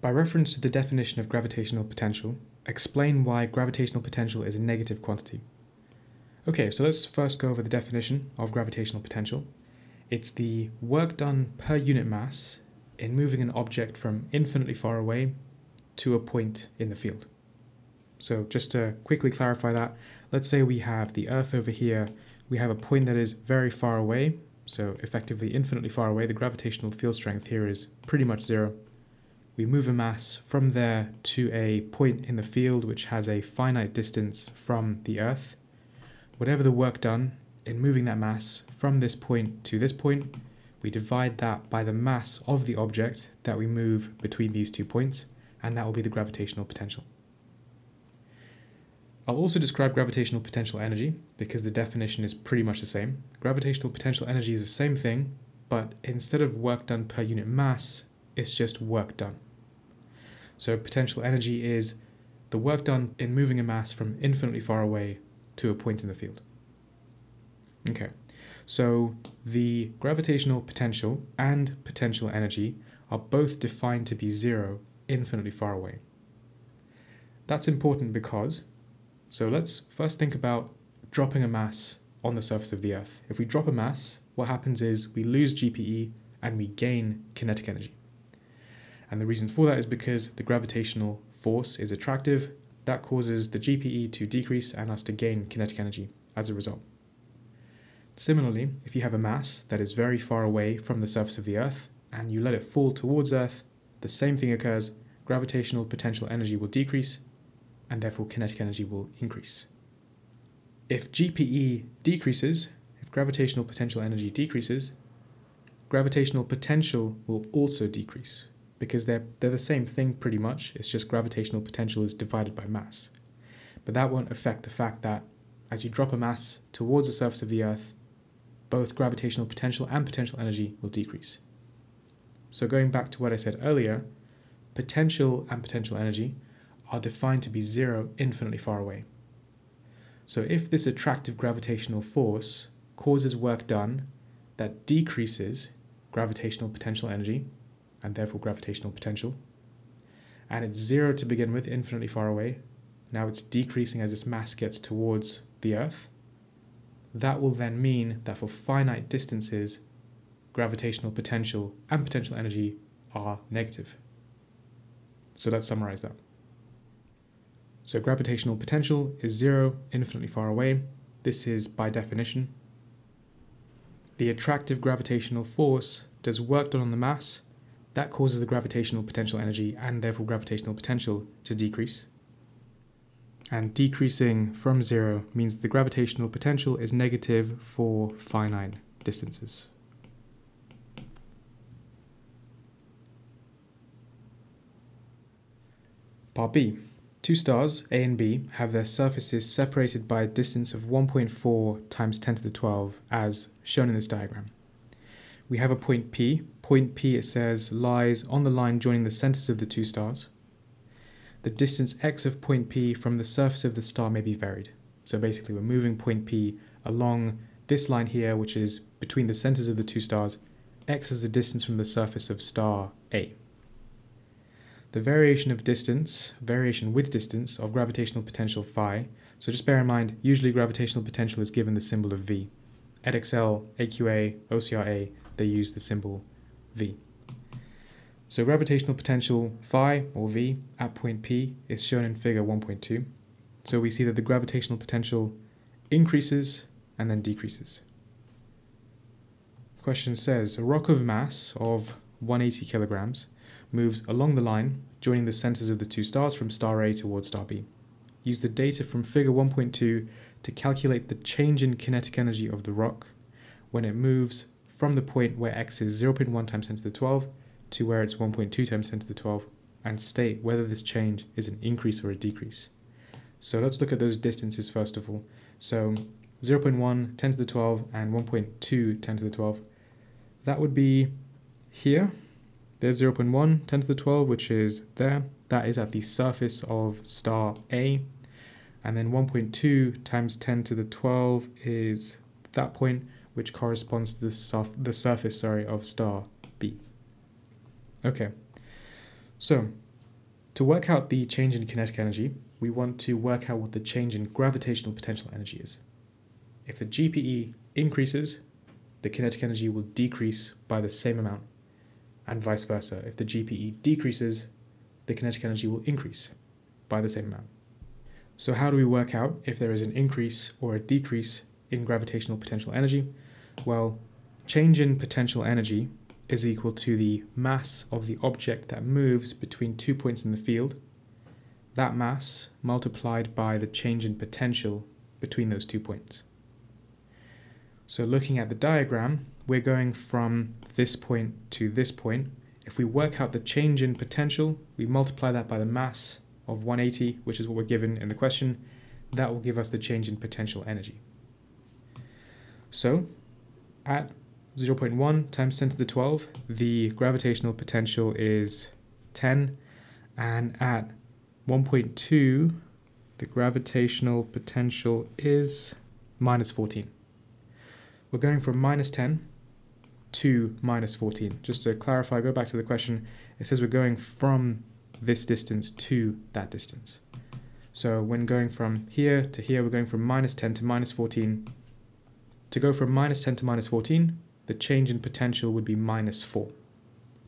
By reference to the definition of gravitational potential, explain why gravitational potential is a negative quantity. Okay, so let's first go over the definition of gravitational potential. It's the work done per unit mass in moving an object from infinitely far away to a point in the field. So just to quickly clarify that, let's say we have the Earth over here, we have a point that is very far away, so effectively infinitely far away, the gravitational field strength here is pretty much zero. We move a mass from there to a point in the field which has a finite distance from the Earth. Whatever the work done in moving that mass from this point to this point, we divide that by the mass of the object that we move between these two points, and that will be the gravitational potential. I'll also describe gravitational potential energy because the definition is pretty much the same. Gravitational potential energy is the same thing, but instead of work done per unit mass, it's just work done. So potential energy is the work done in moving a mass from infinitely far away to a point in the field. Okay, so the gravitational potential and potential energy are both defined to be zero infinitely far away. That's important because so let's first think about dropping a mass on the surface of the Earth. If we drop a mass, what happens is we lose GPE and we gain kinetic energy. And the reason for that is because the gravitational force is attractive. That causes the GPE to decrease and us to gain kinetic energy as a result. Similarly, if you have a mass that is very far away from the surface of the Earth and you let it fall towards Earth, the same thing occurs. Gravitational potential energy will decrease and therefore kinetic energy will increase. If GPE decreases, if gravitational potential energy decreases, gravitational potential will also decrease because they're, they're the same thing pretty much, it's just gravitational potential is divided by mass. But that won't affect the fact that as you drop a mass towards the surface of the Earth, both gravitational potential and potential energy will decrease. So going back to what I said earlier, potential and potential energy are defined to be zero infinitely far away. So if this attractive gravitational force causes work done that decreases gravitational potential energy, and therefore gravitational potential, and it's zero to begin with, infinitely far away, now it's decreasing as its mass gets towards the Earth, that will then mean that for finite distances, gravitational potential and potential energy are negative. So let's summarize that. So gravitational potential is zero, infinitely far away. This is by definition. The attractive gravitational force does work done on the mass. That causes the gravitational potential energy and therefore gravitational potential to decrease. And decreasing from zero means the gravitational potential is negative for finite distances. Part B. Two stars, A and B, have their surfaces separated by a distance of 1.4 times 10 to the 12, as shown in this diagram. We have a point P. Point P, it says, lies on the line joining the centers of the two stars. The distance x of point P from the surface of the star may be varied. So basically, we're moving point P along this line here, which is between the centers of the two stars. x is the distance from the surface of star A. The variation of distance, variation with distance of gravitational potential phi, so just bear in mind, usually gravitational potential is given the symbol of V. Edexcel, AQA, OCR A, they use the symbol V. So gravitational potential phi, or V, at point P is shown in figure 1.2. So we see that the gravitational potential increases and then decreases. Question says, a rock of mass of 180 kilograms moves along the line, joining the centers of the two stars from star A towards star B. Use the data from figure 1.2 to calculate the change in kinetic energy of the rock when it moves from the point where x is 0.1 times 10 to the 12 to where it's 1.2 times 10 to the 12 and state whether this change is an increase or a decrease. So let's look at those distances first of all. So 0.1, 10 to the 12, and 1.2, 10 to the 12. That would be here, there's 0.1, 10 to the 12, which is there. That is at the surface of star A. And then 1.2 times 10 to the 12 is that point, which corresponds to the, surf the surface sorry, of star B. Okay, so To work out the change in kinetic energy, we want to work out what the change in gravitational potential energy is. If the GPE increases, the kinetic energy will decrease by the same amount, and vice versa. If the GPE decreases, the kinetic energy will increase by the same amount. So how do we work out if there is an increase or a decrease in gravitational potential energy? Well, change in potential energy is equal to the mass of the object that moves between two points in the field, that mass multiplied by the change in potential between those two points. So looking at the diagram, we're going from this point to this point. If we work out the change in potential, we multiply that by the mass of 180, which is what we're given in the question, that will give us the change in potential energy. So at 0.1 times 10 to the 12, the gravitational potential is 10, and at 1.2, the gravitational potential is minus 14 we're going from minus 10 to minus 14. Just to clarify, go back to the question, it says we're going from this distance to that distance. So when going from here to here, we're going from minus 10 to minus 14. To go from minus 10 to minus 14, the change in potential would be minus 4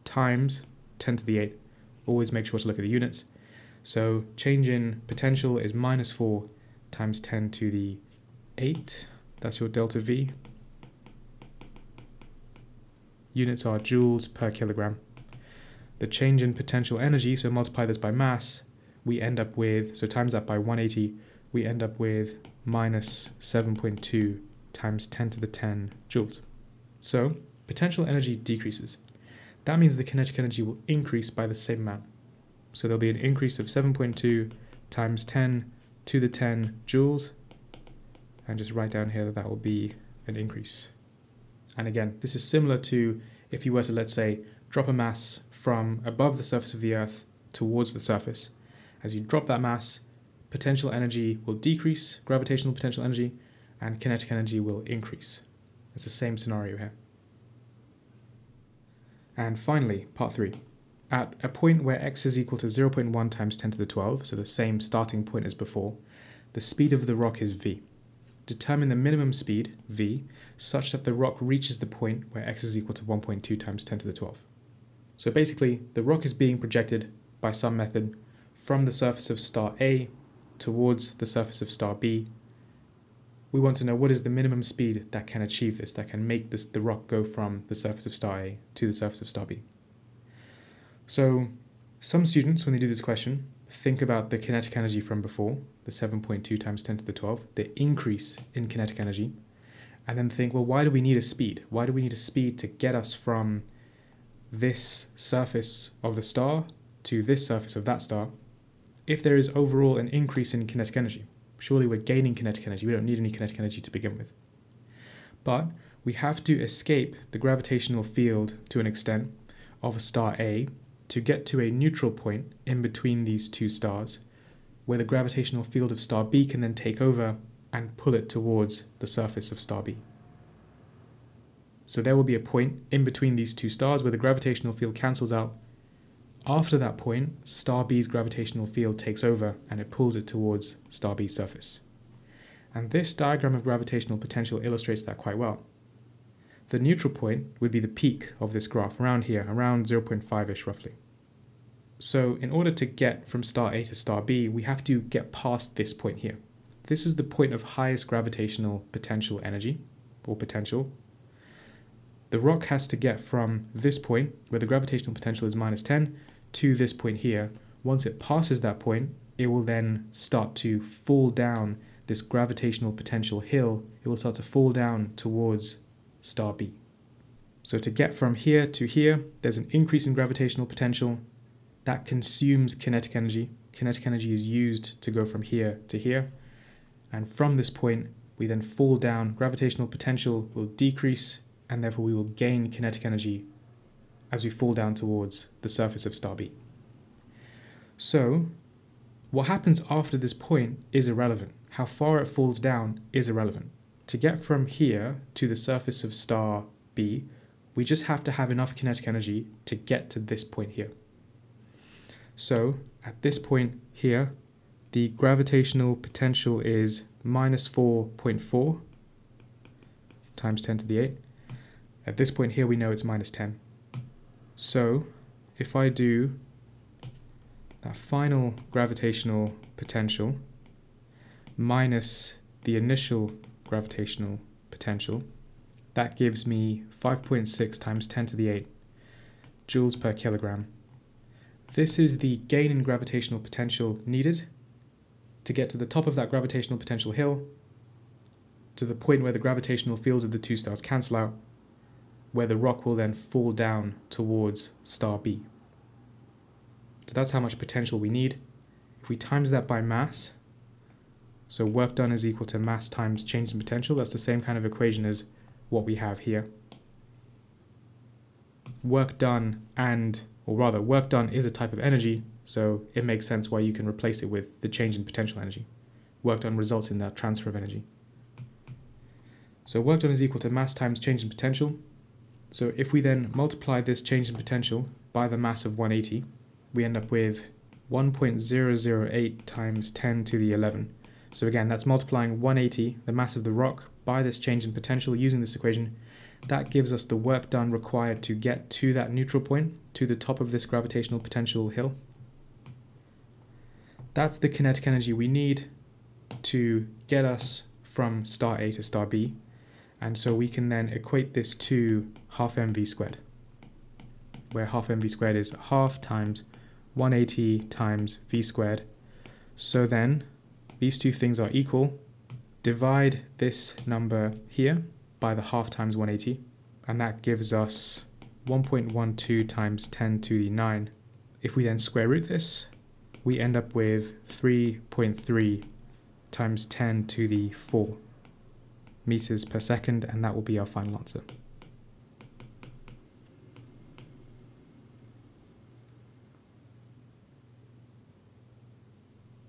times 10 to the 8. Always make sure to look at the units. So change in potential is minus 4 times 10 to the 8. That's your delta V units are joules per kilogram. The change in potential energy, so multiply this by mass, we end up with, so times that by 180, we end up with minus 7.2 times 10 to the 10 joules. So potential energy decreases. That means the kinetic energy will increase by the same amount. So there'll be an increase of 7.2 times 10 to the 10 joules. And just write down here that that will be an increase. And again, this is similar to if you were to, let's say, drop a mass from above the surface of the Earth towards the surface. As you drop that mass, potential energy will decrease, gravitational potential energy, and kinetic energy will increase. It's the same scenario here. And finally, part 3. At a point where x is equal to 0.1 times 10 to the 12, so the same starting point as before, the speed of the rock is v. Determine the minimum speed, v, such that the rock reaches the point where x is equal to 1.2 times 10 to the 12. So basically, the rock is being projected by some method from the surface of star A towards the surface of star B. We want to know what is the minimum speed that can achieve this, that can make this, the rock go from the surface of star A to the surface of star B. So some students, when they do this question, think about the kinetic energy from before, the 7.2 times 10 to the 12, the increase in kinetic energy, and then think, well, why do we need a speed? Why do we need a speed to get us from this surface of the star to this surface of that star if there is overall an increase in kinetic energy? Surely we're gaining kinetic energy. We don't need any kinetic energy to begin with. But we have to escape the gravitational field to an extent of a star A to get to a neutral point in between these two stars where the gravitational field of star B can then take over and pull it towards the surface of star B. So there will be a point in between these two stars where the gravitational field cancels out. After that point, star B's gravitational field takes over and it pulls it towards star B's surface. And this diagram of gravitational potential illustrates that quite well. The neutral point would be the peak of this graph, around here, around 0.5-ish roughly. So in order to get from star A to star B, we have to get past this point here. This is the point of highest gravitational potential energy, or potential. The rock has to get from this point, where the gravitational potential is minus 10, to this point here. Once it passes that point, it will then start to fall down this gravitational potential hill. It will start to fall down towards star B. So to get from here to here, there's an increase in gravitational potential that consumes kinetic energy. Kinetic energy is used to go from here to here. And from this point, we then fall down, gravitational potential will decrease, and therefore we will gain kinetic energy as we fall down towards the surface of star B. So, what happens after this point is irrelevant. How far it falls down is irrelevant. To get from here to the surface of star B, we just have to have enough kinetic energy to get to this point here. So, at this point here, the gravitational potential is minus 4.4 times 10 to the 8. At this point here, we know it's minus 10. So if I do that final gravitational potential minus the initial gravitational potential, that gives me 5.6 times 10 to the 8 joules per kilogram. This is the gain in gravitational potential needed to get to the top of that gravitational potential hill, to the point where the gravitational fields of the two stars cancel out, where the rock will then fall down towards star B. So that's how much potential we need. If we times that by mass, so work done is equal to mass times change in potential, that's the same kind of equation as what we have here. Work done and, or rather, work done is a type of energy, so it makes sense why you can replace it with the change in potential energy. Work done results in that transfer of energy. So work done is equal to mass times change in potential. So if we then multiply this change in potential by the mass of 180, we end up with 1.008 times 10 to the 11. So again, that's multiplying 180, the mass of the rock, by this change in potential using this equation. That gives us the work done required to get to that neutral point, to the top of this gravitational potential hill. That's the kinetic energy we need to get us from star A to star B. And so we can then equate this to half mv squared, where half mv squared is half times 180 times v squared. So then these two things are equal. Divide this number here by the half times 180, and that gives us 1.12 times 10 to the 9. If we then square root this, we end up with 3.3 times 10 to the 4 meters per second, and that will be our final answer.